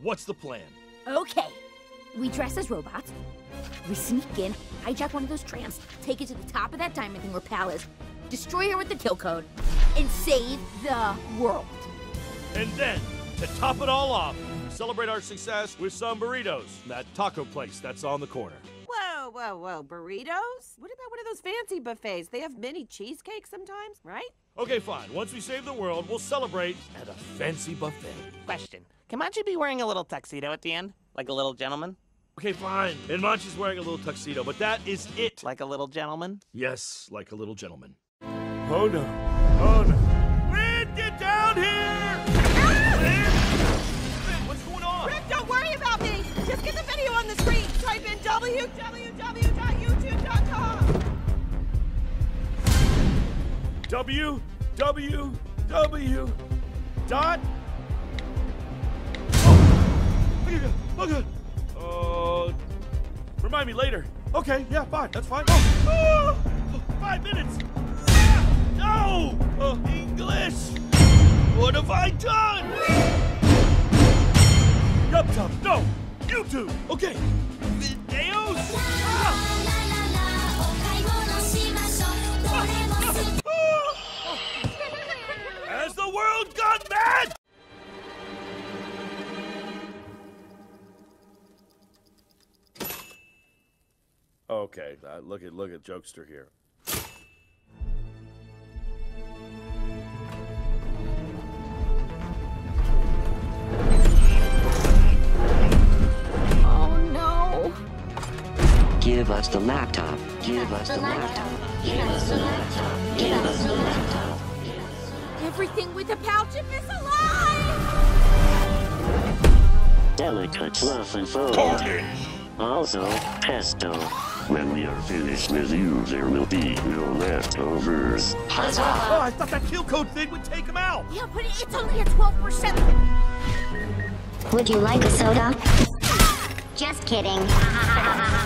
What's the plan? Okay. We dress as robots. We sneak in, hijack one of those trams, take it to the top of that diamond thing where Pal is, destroy her with the kill code, and save the world. And then, to top it all off, celebrate our success with some burritos. That taco place that's on the corner. Whoa, whoa, whoa. Burritos? What about one of those fancy buffets? They have mini cheesecakes sometimes, right? Okay, fine. Once we save the world, we'll celebrate at a fancy buffet. Question. Can Monchi be wearing a little tuxedo at the end? Like a little gentleman? Okay, fine. And Monchi's wearing a little tuxedo, but that is it. Like a little gentleman? Yes, like a little gentleman. Oh no. Oh no. Lynn, get down here! Type in www.youtube.com. W W W dot. Oh, okay, good. Good. Uh, remind me later. Okay, yeah, fine. That's fine. Oh, oh, oh, five minutes. Ah, no, uh, English. What have I done? Yup, Tup. No, YouTube. Okay. Okay, uh, look at look at jokester here. Oh no. Give us the laptop. Give us the laptop. Give us the laptop. Give us the laptop. Everything with a Pal chip is alive! Delicate fluff and fold. Also, pesto. When we are finished with you, there will be no leftovers. Huzzah! Oh, I thought that kill code thing would take him out. Yeah, but it's only at 12%. Would you like a soda? Just kidding.